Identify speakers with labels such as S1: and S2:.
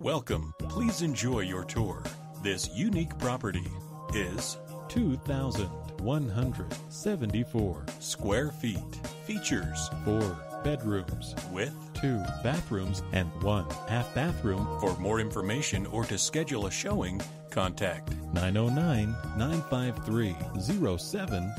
S1: Welcome. Please enjoy your tour. This unique property is
S2: 2,174
S1: square feet. Features
S2: four bedrooms
S1: with.
S2: two bathrooms and one half bathroom
S1: For more information or to schedule a showing, contact
S2: 909 953 0707